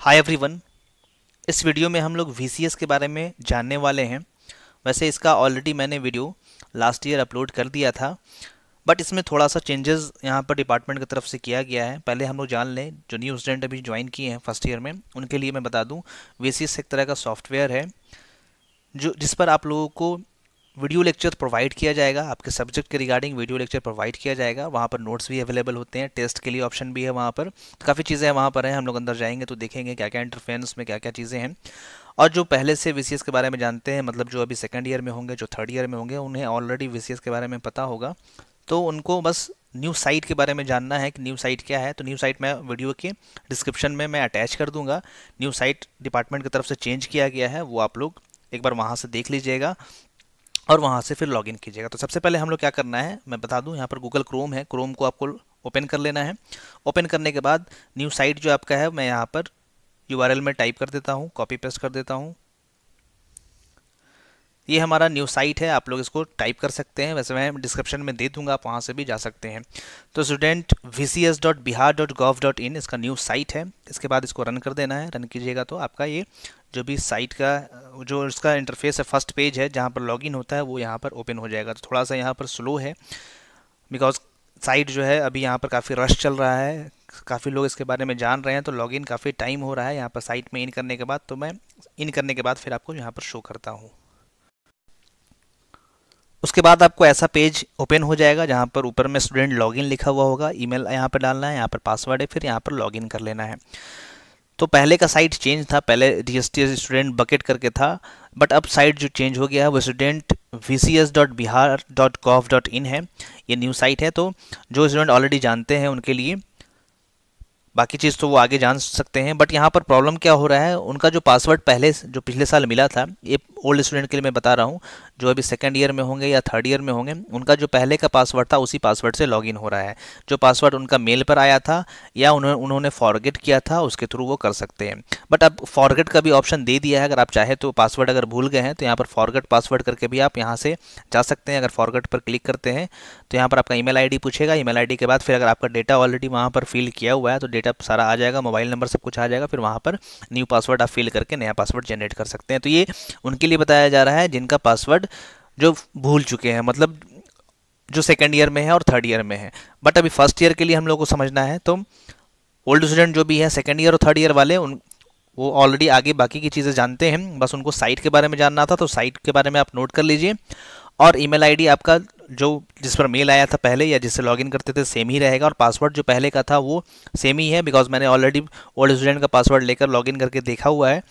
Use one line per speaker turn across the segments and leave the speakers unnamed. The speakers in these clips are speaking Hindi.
हाय एवरीवन इस वीडियो में हम लोग VCS के बारे में जानने वाले हैं। वैसे इसका ऑलरेडी मैंने वीडियो लास्ट ईयर अपलोड कर दिया था। बट इसमें थोड़ा सा चेंजेस यहाँ पर डिपार्टमेंट की तरफ़ से किया गया है। पहले हम लोग जान लें, जो न्यू स्टूडेंट अभी ज्वाइन किए हैं फ़र्स्ट ईयर में, उनके लिए मैं बता दूँ वी एक तरह का सॉफ्टवेयर है, जो जिस पर आप लोगों को वीडियो लेक्चर प्रोवाइड किया जाएगा, आपके सब्जेक्ट के रिगार्डिंग वीडियो लेक्चर प्रोवाइड किया जाएगा, वहाँ पर नोट्स भी अवेलेबल होते हैं टेस्ट के लिए ऑप्शन भी है वहाँ पर। तो काफ़ी चीज़ें हैं वहाँ पर हैं, हम लोग अंदर जाएँगे तो देखेंगे क्या क्या इंटरफेरेंस में क्या क्या चीज़ें हैं। और जो पहले से वीसीएस के बारे में जानते हैं मतलब जो अभी सेकेंड ईयर में होंगे, जो थर्ड ईयर में होंगे, उन्हें ऑलरेडी वीसीएस के बारे में पता होगा। तो उनको बस न्यू साइट के बारे में जानना है कि न्यू साइट क्या है। तो न्यू साइट मैं वीडियो के डिस्क्रिप्शन में मैं अटैच कर दूँगा। न्यू साइट डिपार्टमेंट की तरफ़ से चेंज किया गया है, वो आप लोग एक बार वहाँ से देख लीजिएगा। और वहाँ से फिर लॉगिन कीजिएगा। तो सबसे पहले हम लोग क्या करना है, मैं बता दूँ, यहाँ पर गूगल क्रोम है। क्रोम को आपको ओपन कर लेना है। ओपन करने के बाद न्यू साइट जो आपका है, मैं यहाँ पर यूआरएल में टाइप कर देता हूँ कॉपी पेस्ट कर देता हूँ। ये हमारा न्यू साइट है, आप लोग इसको टाइप कर सकते हैं। वैसे मैं डिस्क्रिप्शन में दे दूँगा, आप वहाँ से भी जा सकते हैं। तो स्टूडेंट वी इसका न्यू साइट है। इसके बाद इसको रन कर देना है। रन कीजिएगा तो आपका ये जो भी साइट का, जो इसका इंटरफेस है फ़र्स्ट पेज है, जहाँ पर लॉगिन होता है, वो यहाँ पर ओपन हो जाएगा। तो थोड़ा सा यहाँ पर स्लो है बिकॉज़ साइट जो है, अभी यहाँ पर काफ़ी रश चल रहा है। काफ़ी लोग इसके बारे में जान रहे हैं तो लॉगिन काफ़ी टाइम हो रहा है यहाँ पर साइट में इन करने के बाद। तो मैं इन करने के बाद फिर आपको यहाँ पर शो करता हूँ। उसके बाद आपको ऐसा पेज ओपन हो जाएगा जहाँ पर ऊपर में स्टूडेंट लॉगिन लिखा हुआ होगा। ईमेल यहाँ पर डालना है, यहाँ पर पासवर्ड है, फिर यहाँ पर लॉगिन कर लेना है। तो पहले का साइट चेंज था, पहले डी स्टूडेंट बकेट करके था बट अब साइट जो चेंज हो गया है, वो student V C S dot Bihar dot gov dot in है। ये न्यू साइट है तो जो स्टूडेंट ऑलरेडी जानते हैं उनके लिए बाकी चीज़ तो वो आगे जान सकते हैं बट यहाँ पर प्रॉब्लम क्या हो रहा है? उनका जो पासवर्ड पहले जो पिछले साल मिला था, ये ओल्ड स्टूडेंट के लिए मैं बता रहा हूँ, जो अभी सेकेंड ईयर में होंगे या थर्ड ईयर में होंगे, उनका जो पहले का पासवर्ड था, उसी पासवर्ड से लॉगिन हो रहा है। जो पासवर्ड उनका मेल पर आया था, या उन्होंने उन्होंने फॉरगेट किया था, उसके थ्रू वो कर सकते हैं। बट अब फॉरगेट का भी ऑप्शन दे दिया है, अगर आप चाहे तो पासवर्ड अगर भूल गए हैं तो यहाँ पर फॉरगेट पासवर्ड करके भी आप यहाँ से जा सकते हैं, अगर फॉरगेट पर क्लिक करते हैं तो यहाँ पर आपका ईमेल आईडी पूछेगा। ईमेल आईडी के बाद फिर अगर आपका डेटा ऑलरेडी वहाँ पर फिल किया हुआ है तो डेटा सारा आ जाएगा मोबाइल नंबर सब कुछ आ जाएगा, फिर वहाँ पर न्यू पासवर्ड आप फिल करके नया पासवर्ड जनरेट कर सकते हैं। तो ये उनके लिए बताया जा रहा है जिनका पासवर्ड जो भूल चुके हैं मतलब जो सेकेंड ईयर में है और थर्ड ईयर में है। बट अभी फ़र्स्ट ईयर के लिए हम लोग को समझना है तो ओल्ड स्टूडेंट जो भी है सेकेंड ईयर और थर्ड ईयर वाले, उन, वो ऑलरेडी आगे बाकी की चीज़ें जानते हैं। बस उनको साइट के बारे में जानना था तो साइट के बारे में आप नोट कर लीजिए। और ईमेल आईडी आपका जो जिस पर मेल आया था पहले या जिससे लॉगिन करते थे सेम ही रहेगा। और पासवर्ड जो पहले का था, वो सेम ही है बिकॉज़ मैंने ऑलरेडी ओल्ड स्टूडेंट का पासवर्ड लेकर लॉगिन करके देखा हुआ है।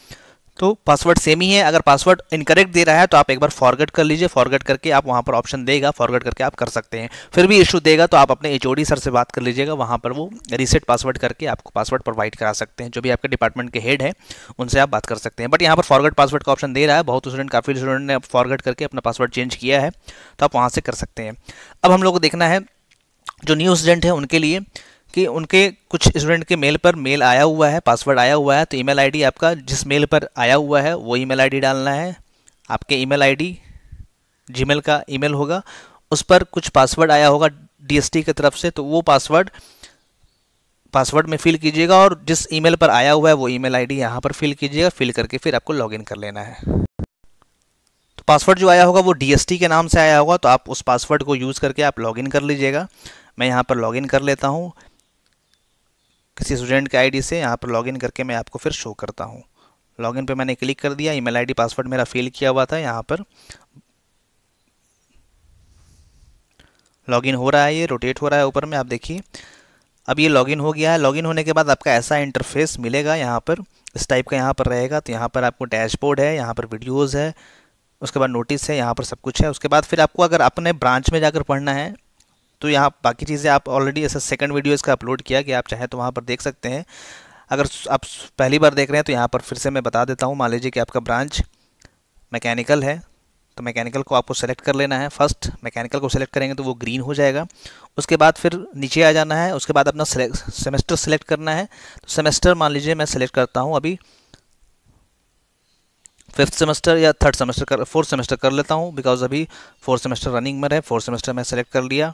तो पासवर्ड सेम ही है। अगर पासवर्ड इनकरेक्ट दे रहा है तो आप एक बार फॉरगेट कर लीजिए। फॉरगेट करके आप वहाँ पर ऑप्शन देगा। फॉरगेट करके आप कर सकते हैं। फिर भी इशू देगा तो आप अपने एच सर से बात कर लीजिएगा। वहाँ पर वो रीसेट पासवर्ड करके आपको पासवर्ड प्रोवाइड करा सकते हैं। जो भी आपके डिपार्टमेंट के हेड है, उनसे आप बात कर सकते हैं। बट यहाँ पर फॉरगेट पासवर्ड का ऑप्शन दे रहा है। बहुत स्टूडेंट काफ़ी स्टूडेंट ने फॉरगेट करके अपना पासवर्ड चेंज किया है। तो आप वहाँ से कर सकते हैं। अब हम लोग को देखना है, जो न्यू स्टूडेंट है, उनके लिए कि उनके कुछ स्टूडेंट के मेल पर मेल आया हुआ है पासवर्ड आया हुआ है तो ईमेल आईडी आपका जिस मेल पर आया हुआ है, वो ईमेल आईडी डालना है। आपके ईमेल आईडी जीमेल का ईमेल होगा, उस पर कुछ पासवर्ड आया होगा डीएसटी की तरफ़ से तो वो पासवर्ड पासवर्ड में फिल कीजिएगा और जिस ईमेल पर आया हुआ है, वो ईमेल आईडी यहाँ पर फिल कीजिएगा फिल करके फिर आपको लॉगिन कर लेना है। तो पासवर्ड जो आया होगा, वो डीएसटी के नाम से आया होगा तो आप उस पासवर्ड को यूज़ करके आप लॉगिन कर लीजिएगा। मैं यहाँ पर लॉगिन कर लेता हूँ। किसी स्टूडेंट के आईडी से यहाँ पर लॉगिन करके मैं आपको फिर शो करता हूँ। लॉगिन पे मैंने क्लिक कर दिया ईमेल आईडी पासवर्ड मेरा फिल किया हुआ था यहाँ पर। लॉगिन हो रहा है ये रोटेट हो रहा है ऊपर में, आप देखिए। अब ये लॉगिन हो गया है। लॉगिन होने के बाद आपका ऐसा इंटरफेस मिलेगा यहाँ पर। इस टाइप का यहाँ पर रहेगा तो यहाँ पर आपको डैशबोर्ड है, यहाँ पर वीडियोज़ है, उसके बाद नोटिस है, यहाँ पर सब कुछ है। उसके बाद फिर आपको अगर अपने ब्रांच में जाकर पढ़ना है तो यहाँ बाकी चीज़ें आप ऑलरेडी ऐसा सेकंड वीडियो इसका अपलोड किया कि आप चाहें तो वहाँ पर देख सकते हैं। अगर आप पहली बार देख रहे हैं तो यहाँ पर फिर से मैं बता देता हूँ मान लीजिए कि आपका ब्रांच मैकेनिकल है। तो मैकेनिकल को आपको सेलेक्ट कर लेना है। फ़र्स्ट मैकेनिकल को सेलेक्ट करेंगे तो वो ग्रीन हो जाएगा। उसके बाद फिर नीचे आ जाना है। उसके बाद अपना सेमेस्टर सेलेक्ट करना है। तो सेमेस्टर मान लीजिए मैं सेलेक्ट करता हूँ अभी। फिफ्थ सेमेस्टर या थर्ड सेमेस्टर कर फोर्थ सेमेस्टर कर लेता हूँ। बिकॉज़ अभी फोर्थ सेमेस्टर रनिंग में है फोर्थ सेमेस्टर मैं सेलेक्ट कर लिया।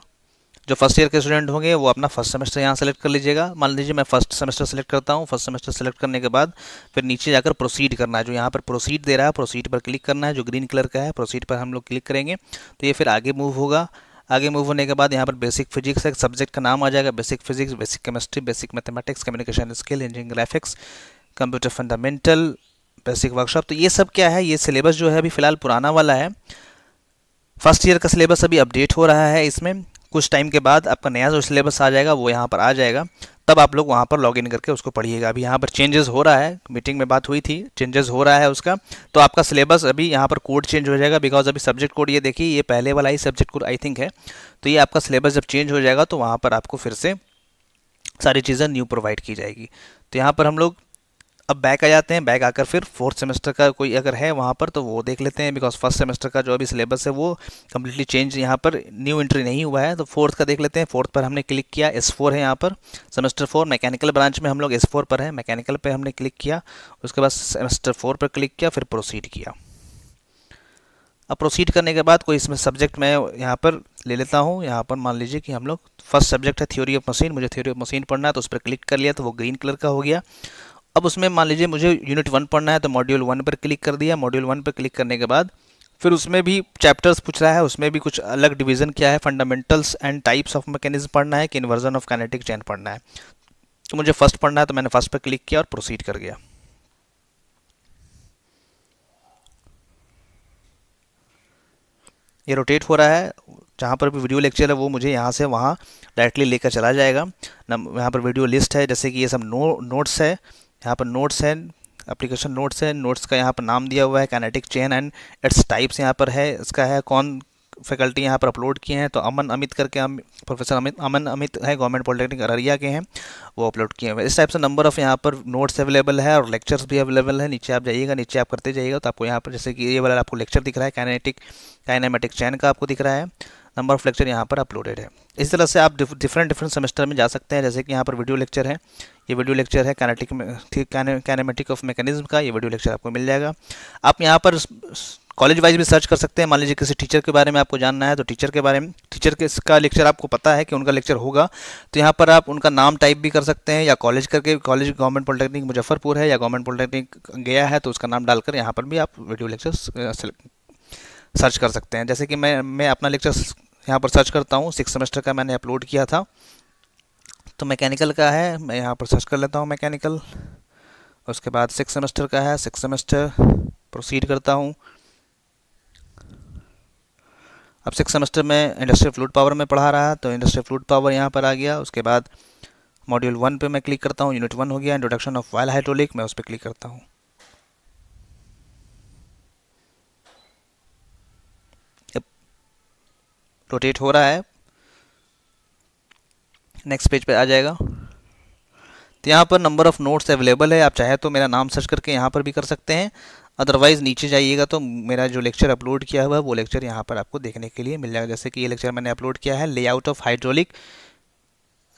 जो फ़र्स्ट ईयर के स्टूडेंट होंगे, वो अपना फ़र्स्ट सेमेस्टर यहाँ सेलेक्ट कर लीजिएगा। मान लीजिए मैं फ़र्स्ट सेमेस्टर सेलेक्ट करता हूँ फ़र्स्ट सेमेस्टर सेलेक्ट करने के बाद फिर नीचे जाकर प्रोसीड करना है। जो यहाँ पर प्रोसीड दे रहा है प्रोसीड पर क्लिक करना है, जो ग्रीन कलर का है प्रोसीड पर हम लोग क्लिक करेंगे। तो ये फिर आगे मूव होगा। आगे मूव होने के बाद यहाँ पर बेसिक फिजिक्स है सब्जेक्ट का नाम आ जाएगा। Basic physics basic chemistry basic mathematics communication skill engineering graphics computer fundamental basic workshop तो ये सब क्या है? ये सिलेबस जो है अभी फ़िलहाल पुराना वाला है। फ़र्स्ट ईयर का सिलेबस अभी अपडेट हो रहा है इसमें। कुछ टाइम के बाद आपका नया जो सिलेबस आ जाएगा, वो यहाँ पर आ जाएगा। तब आप लोग वहाँ पर लॉगिन करके उसको पढ़िएगा। अभी यहाँ पर चेंजेस हो रहा है। मीटिंग में बात हुई थी चेंजेस हो रहा है उसका। तो आपका सिलेबस अभी यहाँ पर कोड चेंज हो जाएगा बिकॉज़ अभी सब्जेक्ट कोड ये देखिए, ये पहले वाला ही सब्जेक्ट कोड आई थिंक है। तो ये आपका सिलेबस जब चेंज हो जाएगा तो वहाँ पर आपको फिर से सारी चीज़ें न्यू प्रोवाइड की जाएगी। तो यहाँ पर हम लोग अब बैक आ जाते हैं बैक आकर फिर फोर्थ सेमेस्टर का कोई अगर है वहाँ पर तो वो देख लेते हैं बिकॉज़ फ़र्स्ट सेमेस्टर का जो अभी सिलेबस है, वो कम्प्लीटली चेंज यहाँ पर न्यू एंट्री नहीं हुआ है तो फोर्थ का देख लेते हैं फोर्थ पर हमने क्लिक किया एस फोर है यहाँ पर सेमेस्टर फोर मैकेनिकल ब्रांच में हम लोग एस फोर पर है मैकेनिकल पर हमने क्लिक किया, उसके बाद सेमेस्टर फोर पर क्लिक किया, फिर प्रोसीड किया। अब प्रोसीड करने के बाद कोई इसमें सब्जेक्ट मैं यहाँ पर ले लेता हूँ, यहाँ पर मान लीजिए कि हम लोग फ़र्स्ट सब्जेक्ट है थ्योरी ऑफ़ मशीन मुझे थ्योरी ऑफ़ मशीन पढ़ना है तो उस पर क्लिक कर लिया तो वो ग्रीन कलर का हो गया। अब उसमें मान लीजिए मुझे यूनिट वन पढ़ना है तो मॉड्यूल वन पर क्लिक कर दिया। मॉड्यूल वन पर क्लिक करने के बाद फिर उसमें भी चैप्टर्स पूछ रहा है, उसमें भी कुछ अलग डिवीज़न क्या है? Fundamentals and types of mechanism पढ़ना है, कि इन्वर्जन ऑफ़ कैनेटिक चैन पढ़ना है। तो मुझे फ़र्स्ट पढ़ना है तो मैंने फ़र्स्ट पर क्लिक किया और प्रोसीड कर गया। ये रोटेट हो रहा है। जहाँ पर भी वीडियो लेक्चर है, वो मुझे यहाँ से वहाँ डायरेक्टली लेकर चला जाएगा। यहाँ पर वीडियो लिस्ट है, जैसे कि ये सब नो नोट्स है। यहाँ पर नोट्स है एप्लीकेशन नोट्स है नोट्स का यहाँ पर नाम दिया हुआ है kinetic chain and its types यहाँ पर है, इसका है कौन फैकल्टी यहाँ पर अपलोड किए हैं तो अमन अमित करके हम प्रोफेसर अमित, अमन अमित है गवर्नमेंट पॉलिटेक्निक अररिया के हैं, वो अपलोड किए हैं। इस टाइप से नंबर ऑफ़ यहाँ पर नोट्स अवेलेबल है और लेक्चर्स भी अवेलेबल है, नीचे आप जाइएगा, नीचे आप करते जाइएगा तो आपको यहाँ पर जैसे कि ये वाला आपको लेक्चर दिख रहा है कैनेटिक काइनेमेटिक चैन का आपको दिख रहा है। नंबर ऑफ़ लेक्चर यहाँ पर अपलोडेड है। इस तरह से आप डिफरेंट डिफरेंट सेमेस्टर में जा सकते हैं, जैसे कि यहाँ पर वीडियो लेक्चर है। ये वीडियो लेक्चर है कैनेटिक कैनेमेटिक ऑफ़ मैकेनिज्म का। ये वीडियो लेक्चर आपको मिल जाएगा। आप यहाँ पर कॉलेज वाइज भी सर्च कर सकते हैं। मान लीजिए किसी टीचर के बारे में आपको जानना है तो टीचर के बारे में टीचर के इसका लेक्चर आपको पता है कि उनका लेक्चर होगा। तो यहाँ पर आप उनका नाम टाइप भी कर सकते हैं, या कॉलेज करके कॉलेज गवर्नमेंट पॉलिटेक्निक मुजफ्फरपुर है, या गवर्नमेंट पॉलिटेक्निक गया है तो उसका नाम डालकर यहाँ पर भी आप वीडियो लेक्चर सर्च कर सकते हैं। जैसे कि मैं मैं अपना लेक्चर यहाँ पर सर्च करता हूँ। सिक्स सेमेस्टर का मैंने अपलोड किया था। तो मैकेनिकल का है। मैं यहाँ पर सर्च कर लेता हूँ मैकेनिकल उसके बाद सिक्स सेमेस्टर का है। सिक्स सेमेस्टर प्रोसीड करता हूँ। अब सिक्स सेमेस्टर में इंडस्ट्रियल फ्लूड पावर में पढ़ा रहा तो इंडस्ट्रियल फ्लूड पावर यहाँ पर आ गया। उसके बाद मॉड्यूल वन पे मैं क्लिक करता हूँ। यूनिट वन हो गया। इंट्रोडक्शन ऑफ़ वाइल हाइड्रोलिक मैं उस पर क्लिक करता हूँ। रोटेट हो रहा है। नेक्स्ट पेज पे आ जाएगा। तो यहाँ पर नंबर ऑफ़ नोट्स अवेलेबल है। आप चाहे तो मेरा नाम सर्च करके यहाँ पर भी कर सकते हैं। अदरवाइज़ नीचे जाइएगा तो मेरा जो लेक्चर अपलोड किया हुआ है, वो लेक्चर यहाँ पर आपको देखने के लिए मिल जाएगा। जैसे कि ये लेक्चर मैंने अपलोड किया है layout of hydraulic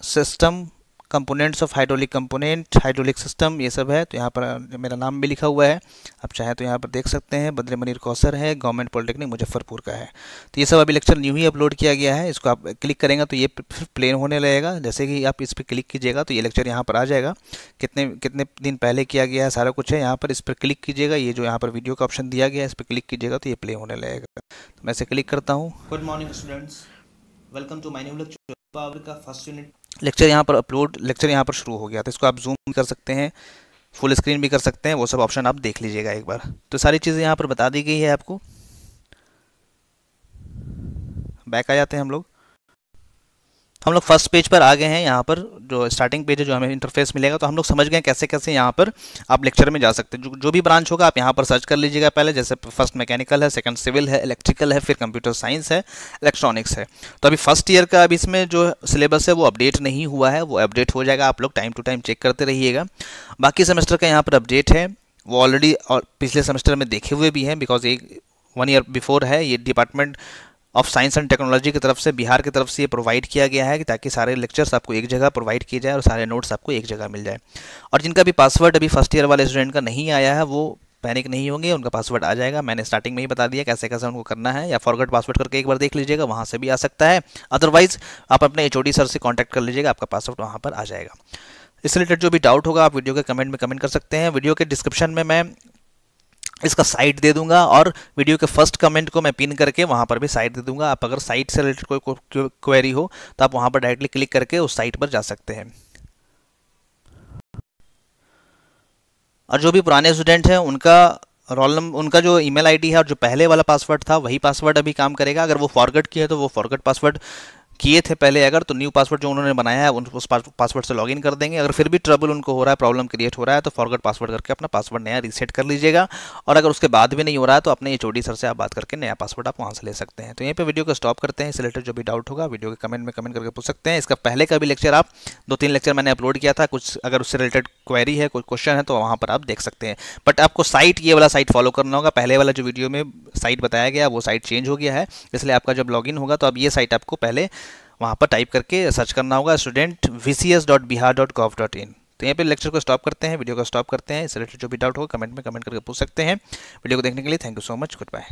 system components of hydraulic component hydraulic system ये सब है तो यहाँ पर मेरा नाम भी लिखा हुआ है, आप चाहें तो यहाँ पर देख सकते हैं, बद्र मनीर कौसर है, गवर्नमेंट पॉलिटेक्निक मुजफ्फरपुर का है। तो ये सब अभी लेक्चर न्यू ही अपलोड किया गया है, इसको आप क्लिक करेंगे तो ये प्लेन होने लगेगा, जैसे कि आप इस पर क्लिक कीजिएगा तो ये लेक्चर यहाँ पर आ जाएगा। कितने कितने दिन पहले किया गया है सारा कुछ है, यहाँ पर इस पर क्लिक कीजिएगा, ये जो यहाँ पर वीडियो का ऑप्शन दिया गया है, इस पर क्लिक कीजिएगा तो ये प्ले होने लगेगा। तो मैं इसे क्लिक करता हूँ। Good morning students welcome to my new lecture का फ़र्स्ट यूनिट लेक्चर यहाँ पर अपलोड लेक्चर यहाँ पर शुरू हो गया तो इसको आप जूम कर सकते हैं फुल स्क्रीन भी कर सकते हैं, वो सब ऑप्शन आप देख लीजिएगा एक बार। तो सारी चीज़ें यहाँ पर बता दी गई है आपको। बैक आ जाते हैं हम लोग। हम लोग फ़र्स्ट पेज पर आ गए हैं, यहाँ पर जो स्टार्टिंग पेज है, जो हमें इंटरफेस मिलेगा तो हम लोग समझ गए कैसे कैसे यहाँ पर आप लेक्चर में जा सकते हैं। जो जो भी ब्रांच होगा, आप यहाँ पर सर्च कर लीजिएगा पहले, जैसे फ़र्स्ट मैकेनिकल है सेकंड सिविल है इलेक्ट्रिकल है, फिर कंप्यूटर साइंस है इलेक्ट्रॉनिक्स है। तो अभी फ़र्स्ट ईयर का अभी इसमें जो सिलेबस है, वो अपडेट नहीं हुआ है, वो अपडेट हो जाएगा, आप लोग टाइम टू टाइम चेक करते रहिएगा। बाकी सेमेस्टर का यहाँ पर अपडेट है, वो ऑलरेडी पिछले सेमेस्टर में देखे हुए भी हैं बिकॉज़ एक वन ईयर बिफोर है, ये department of science and technology की तरफ़ से, बिहार की तरफ़ से ये प्रोवाइड किया गया है कि ताकि सारे लेक्चर्स आपको एक जगह प्रोवाइड किए जाए और सारे नोट्स आपको एक जगह मिल जाए। और जिनका भी पासवर्ड अभी फ़र्स्ट ईयर वाले स्टूडेंट का नहीं आया है, वो पैनिक नहीं होंगे, उनका पासवर्ड आ जाएगा। मैंने स्टार्टिंग में ही बता दिया कैसे कैसे उनको करना है। या फॉरगट पासवर्ड करके एक बार देख लीजिएगा, वहाँ से भी आ सकता है। अदरवाइज़ आप अपने एच सर से कॉन्टैक्ट कर लीजिएगा, आपका पासवर्ड वहाँ पर आ जाएगा। इस रिलेटेड जो भी डाउट होगा, आप वीडियो के कमेंट में कमेंट कर सकते हैं। वीडियो के डिस्क्रिप्शन में मैं इसका साइट दे दूँगा और वीडियो के फ़र्स्ट कमेंट को मैं पिन करके वहाँ पर भी साइट दे दूँगा। आप अगर साइट से रिलेटेड कोई क्वेरी हो तो आप वहाँ पर डायरेक्टली क्लिक करके उस साइट पर जा सकते हैं। और जो भी पुराने स्टूडेंट हैं, उनका रोल नंबर उनका जो ईमेल आईडी है और जो पहले वाला पासवर्ड था, वही पासवर्ड अभी काम करेगा। अगर वो फॉरगट किया है तो वो फॉरगट पासवर्ड किए थे पहले अगर तो न्यू पासवर्ड जो उन्होंने बनाया है उस पासवर्ड से लॉगिन कर देंगे। अगर फिर भी ट्रबल उनको हो रहा है प्रॉब्लम क्रिएट हो रहा है तो फॉरवर्ड पासवर्ड करके अपना पासवर्ड नया रीसेट कर लीजिएगा। और अगर उसके बाद भी नहीं हो रहा है तो अपने एच सर से आप बात करके नया पासवर्ड आप वहाँ से ले सकते हैं। तो यहीं पर वीडियो को स्टॉप करते हैं। इस रिलेटेड जो भी डाउट होगा वीडियो के कमेंट में कमेंट करके पूछ सकते हैं। इसका पहले का भी लेक्चर आप, दो तीन लेक्चर मैंने अपलोड किया था। कुछ अगर उससे रिलेटेड क्वेरी है, कोई क्वेश्चन है तो वहाँ पर आप देख सकते हैं। बट आपको साइट ये वाला साइट फॉलो करना होगा। पहले वाला जो वीडियो में साइट बताया गया, वो साइट चेंज हो गया है। इसलिए आपका जब लॉगिन होगा तो अब ये साइट आपको पहले वहाँ पर टाइप करके सर्च करना होगा student V C S dot Bihar dot gov dot in तो यहाँ पे लेक्चर को स्टॉप करते हैं वीडियो को स्टॉप करते हैं इस रिलेटेड जो भी डाउट हो कमेंट में कमेंट करके पूछ सकते हैं। वीडियो को देखने के लिए thank you so much goodbye